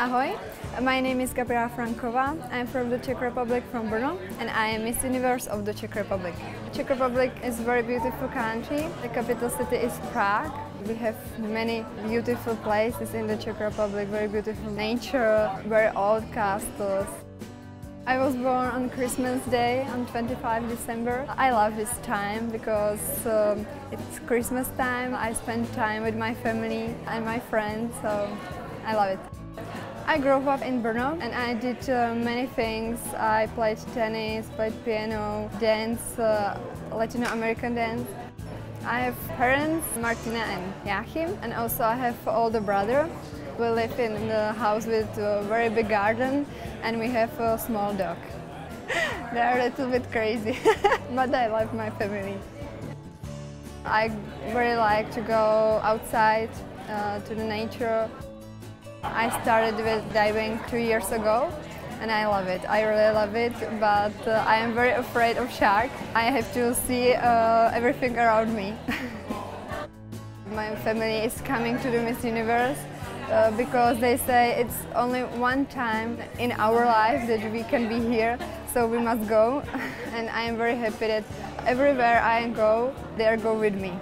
Ahoy, my name is Gabriela Franková. I'm from the Czech Republic, from Brno, and I am Miss Universe of the Czech Republic. The Czech Republic is a very beautiful country. The capital city is Prague. We have many beautiful places in the Czech Republic, very beautiful nature, very old castles. I was born on Christmas Day on 25 December. I love this time because um, it's Christmas time. I spend time with my family and my friends, so I love it. I grew up in Brno and I did uh, many things. I played tennis, played piano, dance, uh, Latino American dance. I have parents, Martina and Joachim, and also I have older brother. We live in the house with a very big garden and we have a small dog. they are a little bit crazy, but I love my family. I really like to go outside uh, to the nature. I started with diving two years ago and I love it. I really love it, but uh, I am very afraid of sharks. I have to see uh, everything around me. My family is coming to the Miss Universe uh, because they say it's only one time in our life that we can be here, so we must go. and I am very happy that everywhere I go, they go with me.